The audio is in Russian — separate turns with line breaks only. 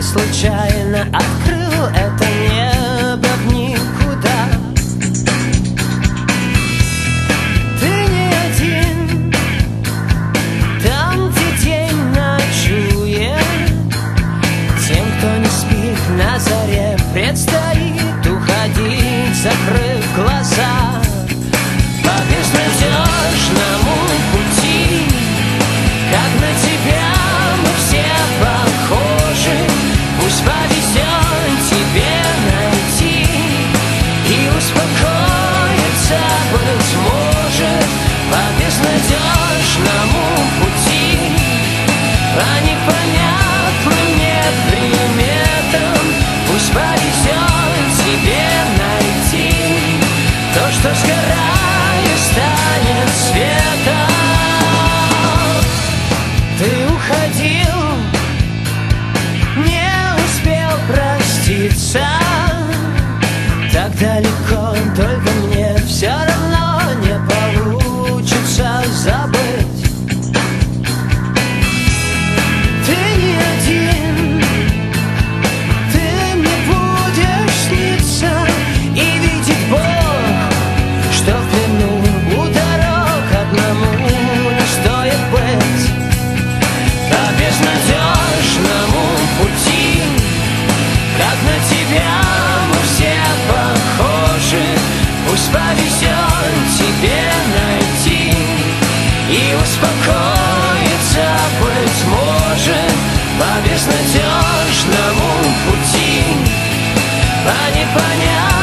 случайно открыл это небо в никуда. Ты не один Там, где день ночует. Тем, кто не спит на заре Предстоит уходить, закрыв Сгорает, станет светом. Ты уходил, не успел проститься безнадежному пути. Как на тебя мы все похожи Пусть повезет тебе найти. И успокоиться, быть может По безнадежному пути. По непонятному